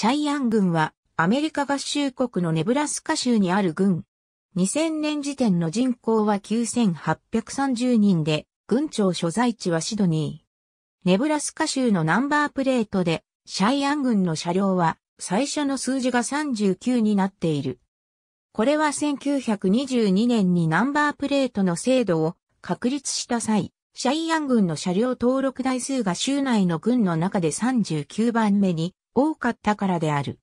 シャイアン郡はアメリカ合衆国のネブラスカ州にある郡。2000年時点の人口は9830人で、郡庁所在地はシドニー。ネブラスカ州のナンバープレートで、シャイアン郡の車両は最初の数字が39になっている。これは1922年にナンバープレートの制度を確立した際、シャイアン郡の車両登録台数が州内の郡の中で39番目に多かったからである。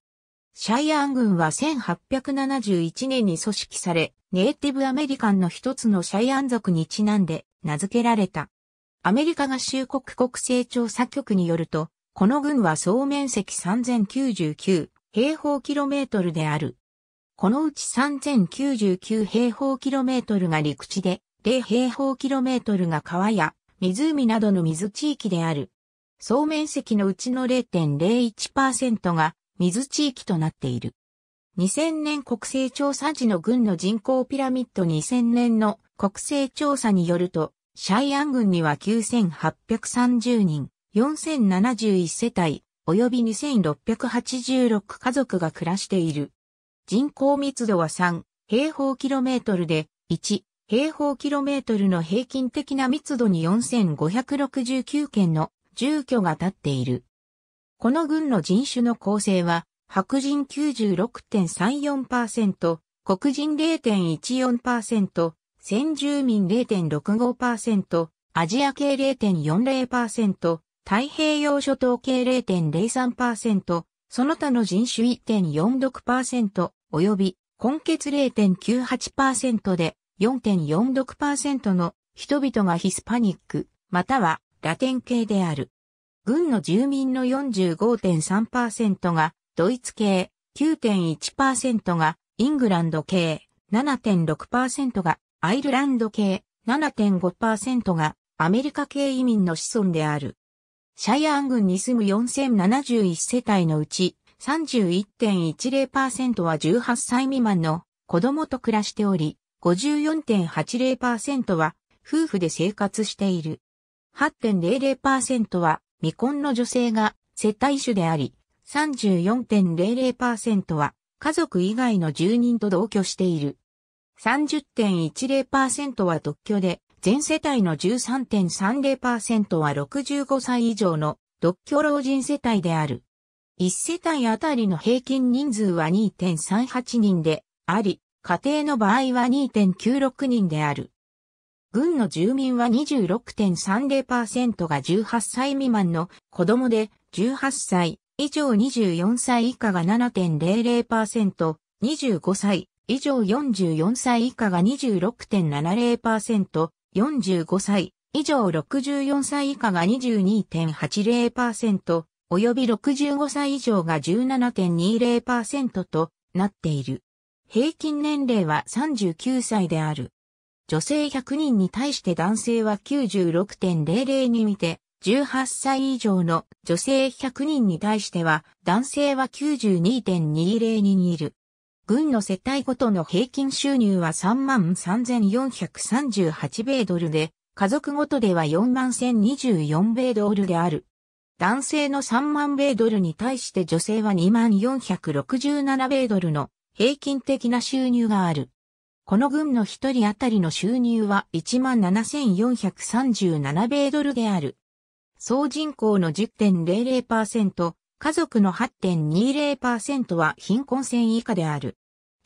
シャイアン郡は1871年に組織され、ネイティブアメリカンの一つのシャイアン族にちなんで名付けられた。アメリカ合衆国国勢調査局によると、この郡は総面積3099平方キロメートルである。このうち3099平方キロメートルが陸地で、0平方キロメートルが川や湖などの水地域である。総面積のうちの0.01%が水地域となっている。2000年国勢調査時の軍の人口ピラミッド2000年の国勢調査によると、シャイアン軍には9830人、4071世帯、及び2686家族が暮らしている。人口密度は3平方キロメートルで、1平方キロメートルの平均的な密度に4569件の住居が建っている。この郡の人種の構成は、白人96.34%、黒人0.14%、先住民0.65%、アジア系0.40%、太平洋諸島系0.03%、その他の人種1.46%、及び根血0.98%で4.46%の人々がヒスパニック、またはラテン系である。軍の住民の45.3%がドイツ系、9.1%がイングランド系、7.6%がアイルランド系、7.5%がアメリカ系移民の子孫である。シャイアン郡に住む4071世帯のうち31.10%は18歳未満の子供と暮らしており、54.80%は夫婦で生活している。8.00%は未婚の女性が世帯主であり、34.00%は家族以外の住人と同居している。30.10%は独居で、全世帯の13.30%は65歳以上の独居老人世帯である。1世帯あたりの平均人数は2.38人であり、家庭の場合は2.96人である。軍の住民は26.30%が18歳未満の子供で、18歳以上24歳以下が7.00%、25歳以上44歳以下が26.70%、45歳以上64歳以下が22.80%、及び65歳以上が17.20%となっている。平均年齢は39歳である。女性100人に対して男性は96.00に見て、18歳以上の女性100人に対しては男性は92.20にいる。軍の世帯ごとの平均収入は33,438米ドルで、家族ごとでは41,024米ドルである。男性の3万米ドルに対して女性は2467米ドルの平均的な収入がある。この軍の一人当たりの収入は17,437米ドルである。総人口の10.00%、家族の8.20%は貧困線以下である。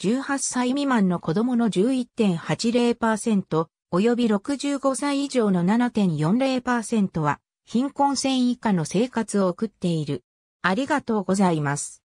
18歳未満の子供の11.80%、及び65歳以上の7.40%は貧困線以下の生活を送っている。ありがとうございます。